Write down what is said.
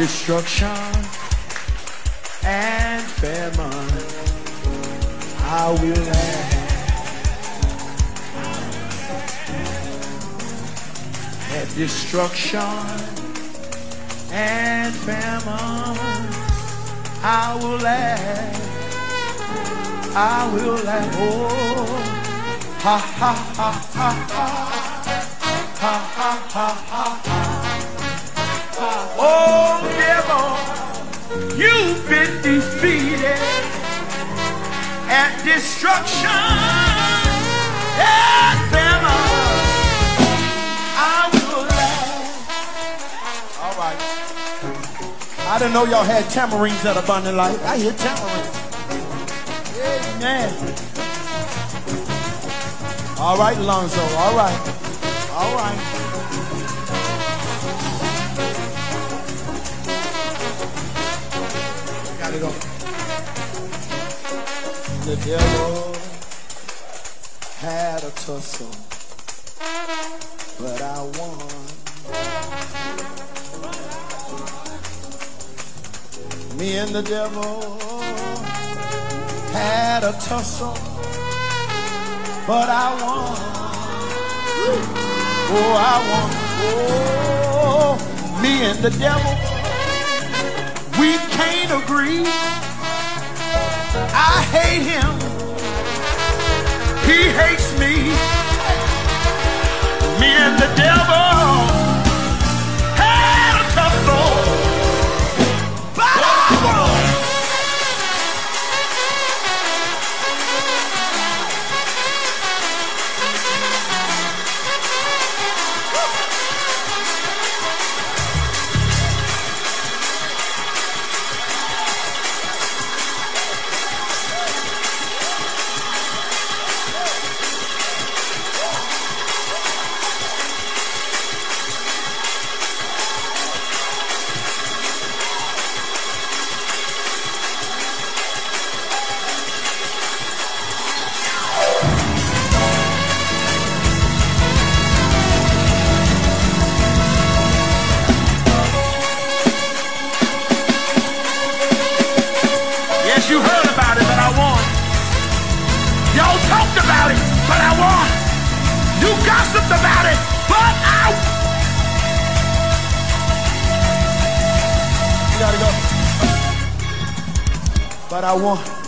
destruction and famine I will have. And destruction and famine I will have. I will have. Oh. Ha ha ha ha ha. Ha ha ha ha ha. Oh, devil, you've been defeated at destruction and I didn't know y'all had tamarines at Abundant Life. I hear tamarines. Amen. All right, Lonzo. All right. All right. Gotta go. The devil had a tussle, but I won. Me and the devil had a tussle, but I won. Oh, I won. Oh, me and the devil, we can't agree. I hate him, he hates me. Me and the devil But I won.